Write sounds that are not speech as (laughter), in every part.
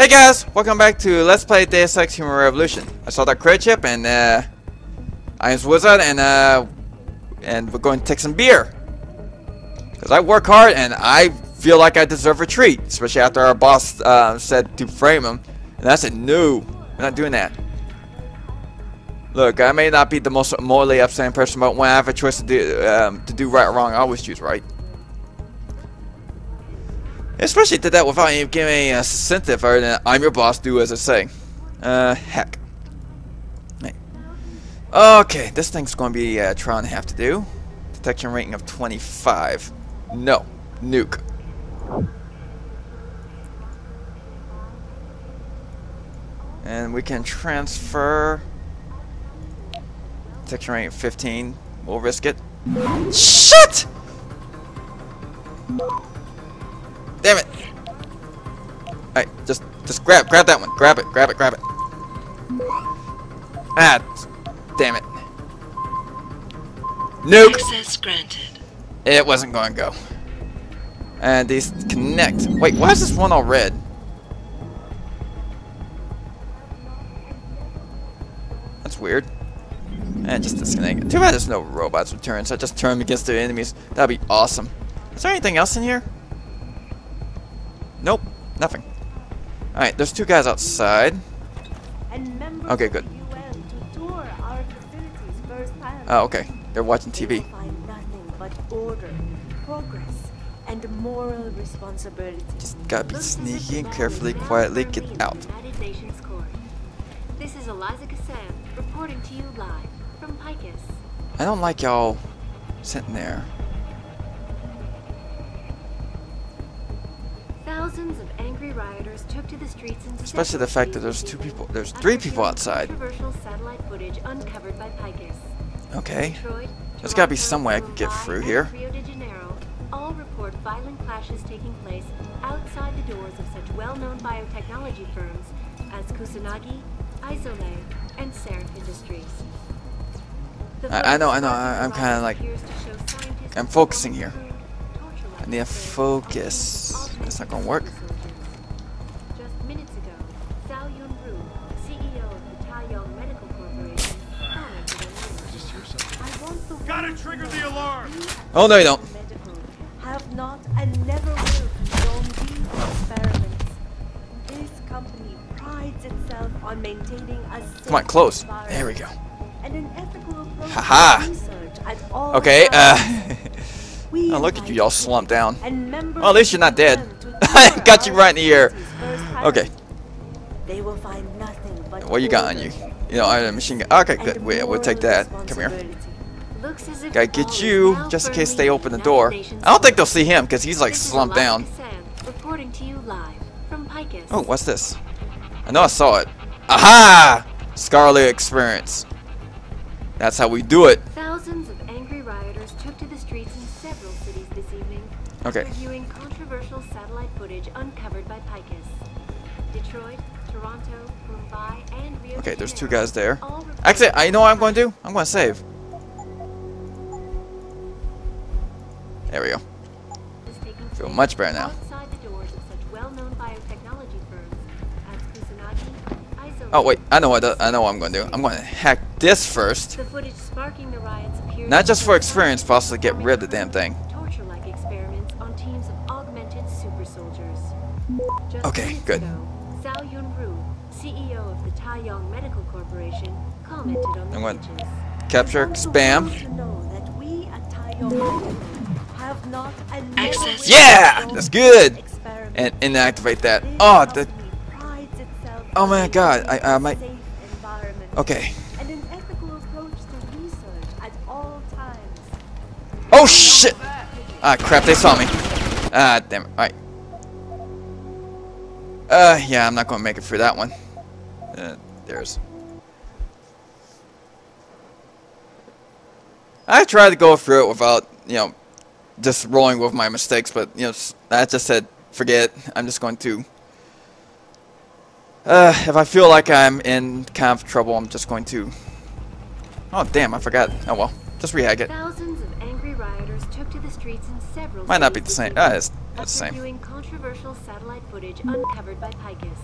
Hey guys, welcome back to Let's Play Deus Ex Human Revolution. I saw that credit chip and uh, I was wizard and uh, and we're going to take some beer. Cause I work hard and I feel like I deserve a treat, especially after our boss uh, said to frame him, and I said no, we're not doing that. Look, I may not be the most morally upstanding person, but when I have a choice to do um, to do right or wrong, I always choose right. Especially did that without even giving a incentive other than I'm your boss, do as I say. Uh, heck. Okay, this thing's going to be a trial and a half to do. Detection rating of 25. No. Nuke. And we can transfer... Detection rating 15. We'll risk it. Shit! Damn it! Alright, just just grab grab that one. Grab it, grab it, grab it. Ah damn it. Nuke! Access granted. It wasn't going to go. And these connect. Wait, why is this one all red? That's weird. And just disconnect. Too bad there's no robots return, so I just turn them against their enemies. That'd be awesome. Is there anything else in here? Nothing. Alright, there's two guys outside. Okay, good. Oh, okay. They're watching TV. Find nothing but order, progress, and moral responsibility. Just gotta be sneaky and carefully, quietly get out. United Nations Court. This is Eliza Cassan reporting to you live from Picus. I don't like y'all sitting there. Thousands of angry rioters took to the streets in Especially the fact that there's two people, there's three people outside. Controversial satellite footage uncovered by Picus. Okay. Detroit, There's gotta be some way I can get through here. Rio de Janeiro all report violent clashes taking place outside the doors of such well-known biotechnology firms as Kusanagi, Isole, and Sarif Industries. I- I know, I know, I, I'm like- to show scientists I'm focusing here. Performing torture-like I need to focus. on That's not gonna work. just minutes ago, Zhao Yunru, CEO of the Taiyong Medical Corporation, commented on news. I want the Gotta world to trigger the alarm. Oh, no, you don't. Have not and never will condone these experiments. This company prides itself on maintaining a Come on, close. There we go. And an ethical approach Haha. to research at all Okay, uh... Oh, look at you, y'all slumped down. Well, at least you're not dead. I (laughs) got you right in the firsthand. Okay, They will find nothing but what you got on you? You know, I have a machine gun. Okay, good. Wait, we'll take that. Come here. Looks as if Gotta get you, just in case they open the door. I don't think they'll see him, because he's like slumped down. Cassan reporting to you live from Picus. Oh, what's this? I know I saw it. Aha! Scarlet experience. That's how we do it. Thousands of angry rioters took to the streets in several cities this evening, Okay. reviewing controversial satellite footage uncovered by Picus. Detroit, Toronto, Mumbai, and Rio Okay, there's two guys there. Actually, I know what I'm going to do. I'm going to save. There we go. Feel much better now. Outside the doors of such well-known biotechnology firms as Kusanagi, Isole, Oh wait, I know what I I know what I'm going to do. I'm going to hack this first. The footage sparking the appears Not just for experience, but also to get rid of the damn thing. Torture-like experiments on teams of augmented super soldiers. Just Okay, minutes good. Ago, Zhao Yunru, CEO of the Taiyong Medical Corporation, commented on the I'm going- images. Capture, I want the spam. world to know that we at Taiyong Medical have not and never Access. Yeah, that's good. And inactivate that. Oh, the. company prides itself Oh my God, I- maintaining I a might- Okay. Oh shit! Ah crap, they saw me. Ah damn it. Alright. Uh yeah, I'm not gonna make it through that one. Uh, there's. I tried to go through it without, you know, just rolling with my mistakes, but you know, I just said, forget. I'm just going to. Uh, if I feel like I'm in kind of trouble, I'm just going to. Oh damn, I forgot. Oh well, just rehack it. Thousands of angry rioters took to the streets in several Might not be the same. Ah, it's, it's the same. controversial satellite footage uncovered by Picus.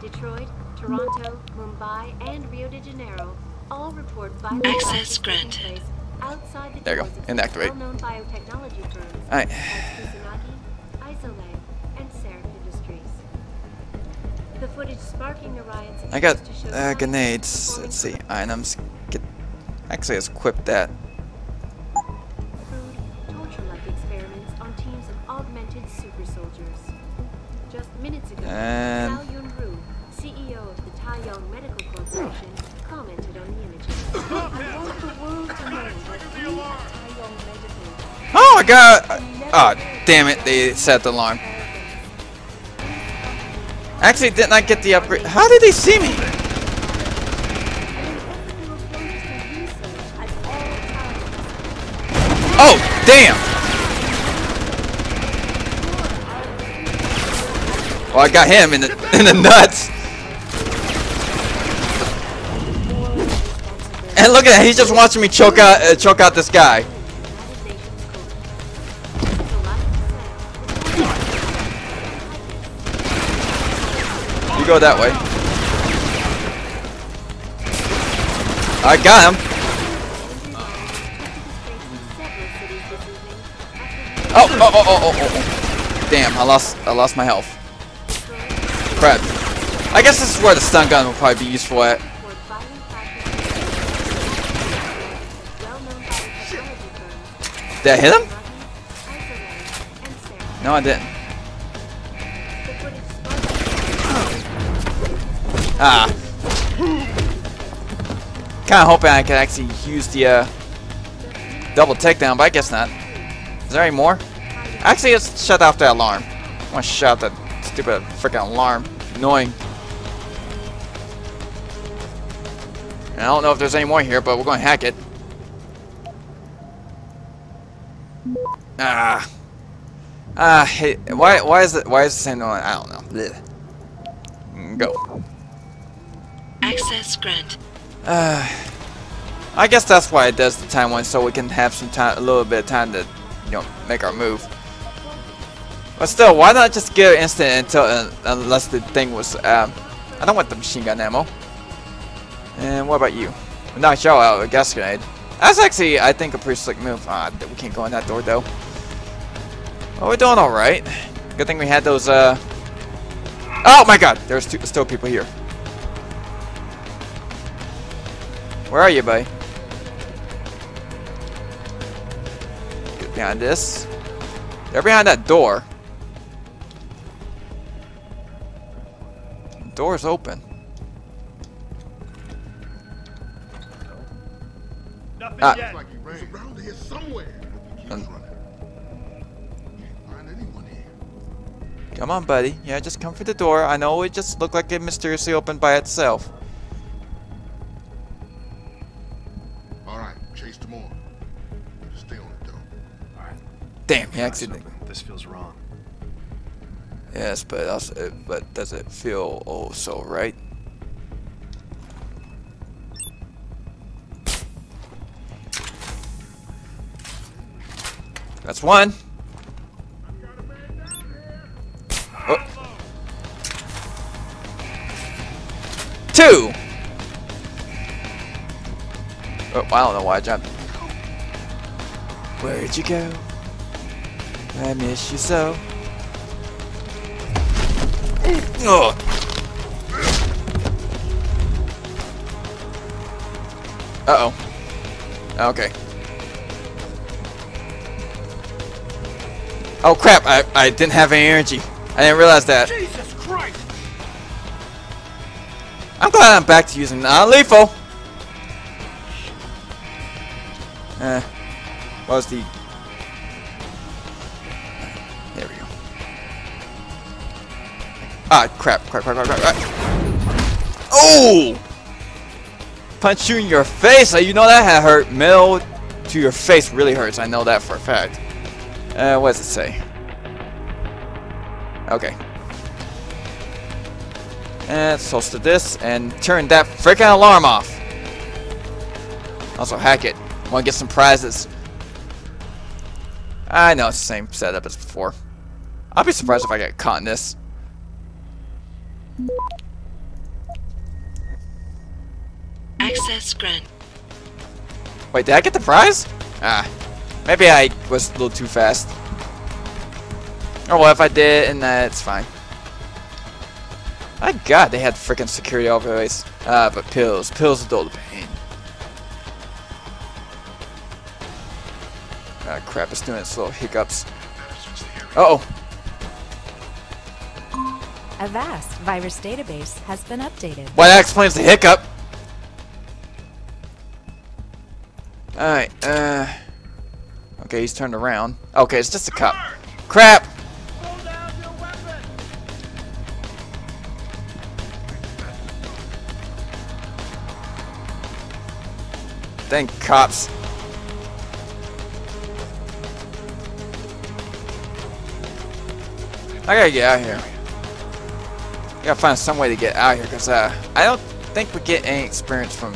Detroit, Toronto, Mumbai, and Rio de Janeiro all report violent Access clashes granted. outside the There you go. Inactivate. well-known biotechnology firms Alright. Isole, and Sarif Industries. The footage sparking the riots I got appears to show uh, grenades. performing Let's see. Items. Get. Actually, let's equip that. And- CEO of the Taiyong Medical Corporation, commented on the images. Oh, I want the world to know that Taiyong Medical Oh uh, my god! Oh, damn it. They set the alarm. Actually, didn't I get the upgrade? How did they see me? Oh, damn! Well, I got him in the (laughs) in the nuts. And look at that, he's just watching me choke out uh, choke out this guy. You go that way. I got him. Oh, oh, oh, oh, oh, oh, oh. Damn, I lost, I lost my health. Crap. I guess this is where the stun gun will probably be useful at. Did I hit him? No, I didn't. Ah. Kinda hoping I could actually use the uh, double takedown, but I guess not. Is there any more? Actually, let's shut off that alarm. I want to shut that stupid freaking alarm. Annoying. And I don't know if there's any more here, but we're going to hack it. Ah. Ah, hey, why why is it why is it saying no? I don't know. Blech. Mm, Go. Access grant. Uh, I guess that's why it does the time one, so we can have some time, a little bit of time to, you know, make our move. But still, why not just get instant until uh, unless the thing was? Um, I don't want the machine gun ammo. And what about you? Knock you out a gas grenade. That's actually, I think, a pretty slick move. Ah, we can't go in that door though. Well, we're doing all right. Good thing we had those. Uh. Oh my God! There's two, still people here. Where are you, buddy? Get behind this. They're behind that door. Door's open. Nothing Ah. yet. like he around here somewhere. He Um. running. Can't find anyone here. Come on, buddy. Yeah, just come for the door. I know it just looked like it mysteriously opened by itself. All right, chase them on. Stay on it though. Damn, he accidentally. This feels wrong. Yes, but also, uh, but does it feel oh so right? That's one. Oh. Two. Oh, I don't know why I jumped. Where'd you go? I miss you so. Ugh. Uh oh. Okay. Oh crap! I I didn't have any energy. I didn't realize that. Jesus Christ! I'm glad I'm back to using non-lethal. Uh, what was the? Ah, crap! Crap! Crap! Crap! Crap! crap. Oh! Punch you in your face. Uh, You know that had hurt. Middle to your face really hurts. I know that for a fact. Uh, what does it say? Okay. And toast to this and turn that freaking alarm off. Also hack it. Want to get some prizes. I know it's the same setup as before. I'll be surprised if I get caught in this. Access grant. Wait, did I get the prize? Ah, maybe I was a little too fast. Oh well, if I did, and that's fine. My god, they had freaking security all over the place. Ah, but pills. Pills dull the pain. Ah, crap, it's doing its little hiccups. Uh oh Avast virus database has been updated. Well, that explains the hiccup. Alright, uh... Okay, he's turned around. Okay, it's just a cup. Crap! Thank cops. I gotta get out of here. Gotta find some way to get out here, because uh, I don't think we get any experience from...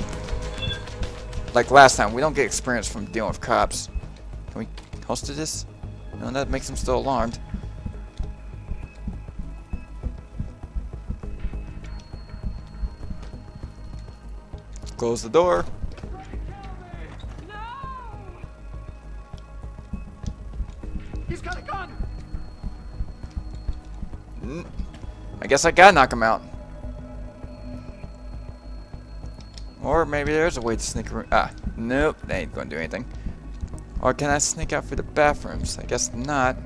Like last time, we don't get experience from dealing with cops. Can we host this? No, that makes them still alarmed. Close the door. Guess I gotta knock him out. Or maybe there's a way to sneak around. Ah, nope, they ain't gonna do anything. Or can I sneak out for the bathrooms? I guess not.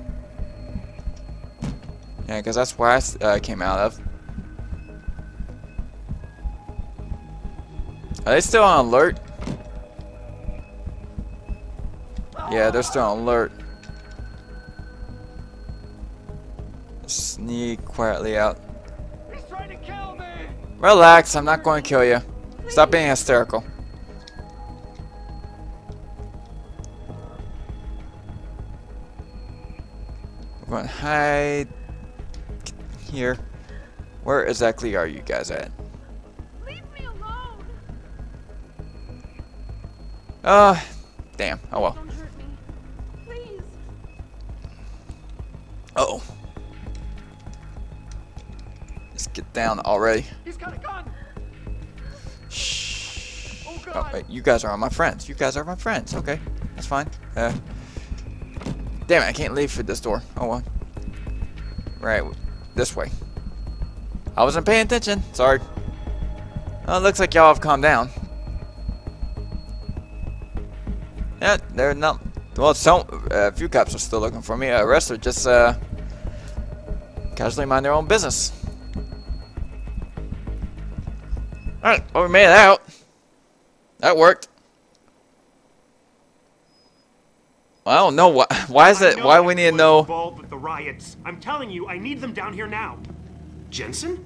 Yeah, because that's where I uh, came out of. Are they still on alert? Yeah, they're still on alert. Sneak quietly out. Relax, I'm not going to kill you. Stop being hysterical. We're going to hide here. Where exactly are you guys at? Leave me alone. Uh, damn. Oh well. Don't hurt me. Please. Uh oh. Get down already. He's got a gun! Shh. Oh, Oh, wait, you guys are my friends. You guys are my friends. Okay, that's fine. Uh, damn it, I can't leave through this door. Oh well. Right, this way. I wasn't paying attention. Sorry. Well, it looks like y'all have calmed down. Yeah, they're not. Well, some uh, a few cops are still looking for me. Uh, the rest are just uh, casually mind their own business. All right, well we made it out. That worked. Well, I don't know why. (laughs) Why is I it? Why we need to know? Involved with the riots. I'm telling you, I need them down here now. Jensen?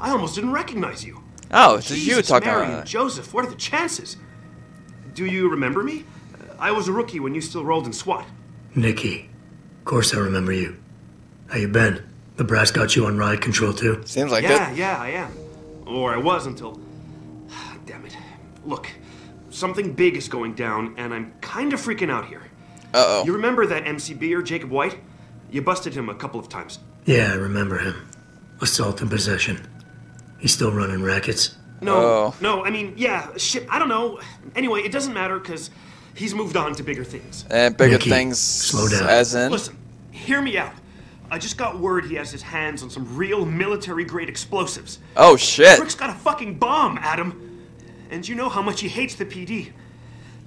I almost didn't recognize you. Oh, it's just you Jesus, talking Mary about and that. Joseph, what are the chances? Do you remember me? I was a rookie when you still rolled in SWAT. Nikki. Of course I remember you. How you been? The brass got you on ride control too? Seems like yeah, it. yeah, I am. Or I was until. (sighs) Damn it. Look, something big is going down, and I'm kind of freaking out here. Uh You remember that MCB or Jacob White? You busted him a couple of times. Yeah, I remember him. Assault and possession. He's still running rackets. No, Oh. no, I mean, yeah, shit, I don't know. Anyway, it doesn't matter because he's moved on to bigger things. And bigger Nikki, things. slow down. As in. Listen, hear me out. I just got word he has his hands on some real military grade explosives. Oh shit. Rick's got a fucking bomb, Adam. And you know how much he hates the PD.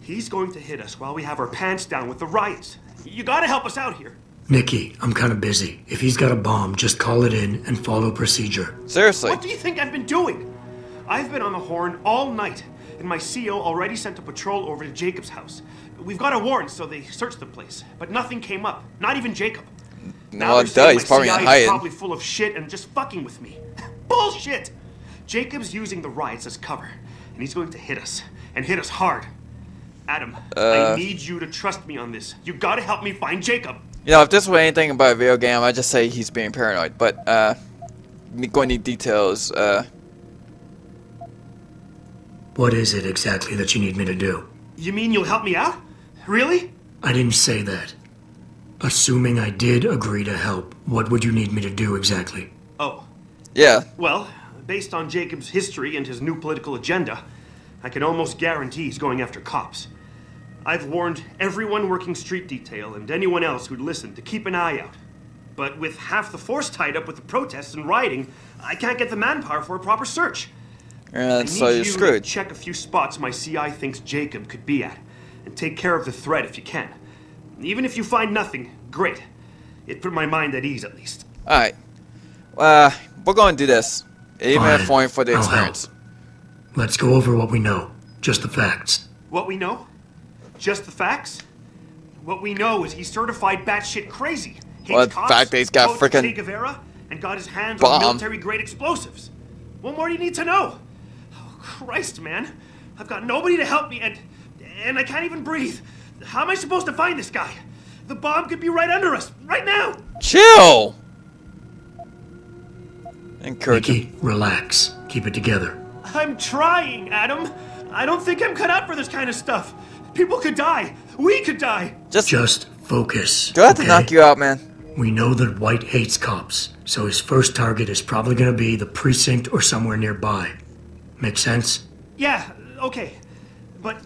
He's going to hit us while we have our pants down with the riots. You gotta help us out here. Nikki, I'm kinda busy. If he's got a bomb, just call it in and follow procedure. Seriously. What do you think I've been doing? I've been on the horn all night, and my CO already sent a patrol over to Jacob's house. We've got a warrant, so they searched the place, but nothing came up. Not even Jacob. Now well, they're duh, he's my probably CI is hiding. probably full of shit and just fucking with me. (laughs) Bullshit! Jacob's using the riots as cover, and he's going to hit us, and hit us hard. Adam, Uh. I need you to trust me on this. You gotta help me find Jacob. You know, if this were anything about a video game, I'd just say he's being paranoid. But, uh, me- going to need details. Uh, What is it exactly that you need me to do? You mean you'll help me out? Really? I didn't say that. Assuming I did agree to help, what would you need me to do exactly? Oh, yeah. Well, based on Jacob's history and his new political agenda, I can almost guarantee he's going after cops. I've warned everyone working street detail and anyone else who'd listen to keep an eye out. But with half the force tied up with the protests and rioting, I can't get the manpower for a proper search. I so need you're you to screwed. check a few spots my CI thinks Jacob could be at, and take care of the threat if you can. Even if you find nothing, great. It put my mind at ease at least. Alright. Uh, we're going to do this. Even if Fine. only for the I'll experience. Let's go over what we know. Just the facts. What we know? Just the facts? What we know is he's certified batshit crazy. Hates Well, the cops, fact that he's got votes for frickin' Che Guevara, and got his hands bomb. on military-grade explosives. What more do you need to know? Oh, Christ, man. I've got nobody to help me, and and I can't even breathe. How am I supposed to find this guy? The bomb could be right under us, right now. Chill! Encourage him. Relax. Keep it together. I'm trying, Adam. I don't think I'm cut out for this kind of stuff. People could die. We could die. Just, Just focus. do I have to knock you out, man? We know that White hates cops, so his first target is probably going to be the precinct or somewhere nearby. Make sense? Yeah, okay. But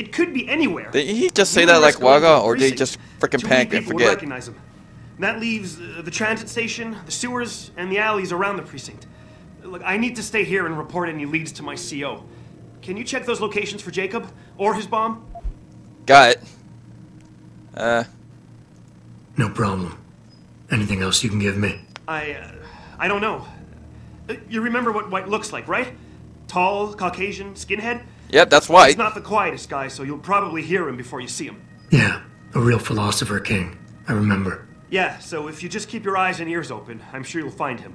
it could be anywhere. Did he just say that like risk going to Waga, or did he just freaking Too panic many and people would forget? recognize him. That leaves uh, the transit station, the sewers, and the alleys around the precinct. Look, I need to stay here and report any leads to my CO. Can you check those locations for Jacob or his bomb? Got it. Uh, No problem. Anything else you can give me? I, uh, I don't know. Uh, You remember what White looks like, right? Tall, Caucasian, skinhead. Yep, that's why. He's not the quietest guy, so you'll probably hear him before you see him. Yeah, a real philosopher king. I remember. Yeah, so if you just keep your eyes and ears open, I'm sure you'll find him.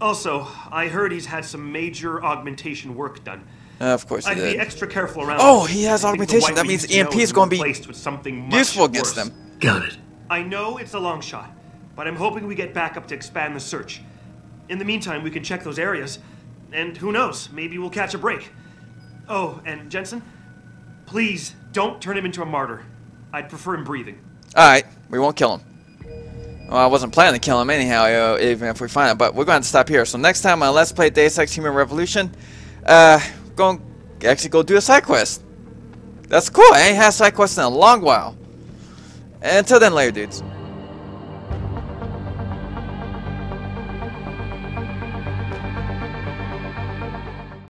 Also, I heard he's had some major augmentation work done. Uh, of course he I'd be extra careful around. Oh, he has I think the augmentation. That means used to know EMP is gonna be with something much Useful against worse. them. Got it. I know it's a long shot, but I'm hoping we get backup to expand the search. In the meantime, we can check those areas, and who knows, maybe we'll catch a break. Oh, and Jensen, please don't turn him into a martyr. I'd prefer him breathing. Alright, we won't kill him. Well, I wasn't planning to kill him anyhow, even if we find him, but we're going to stop here. So next time on Let's Play Deus Ex Human Revolution, uh, going actually go do a side quest. That's cool. I ain't had side quests in a long while. Until then, later, dudes.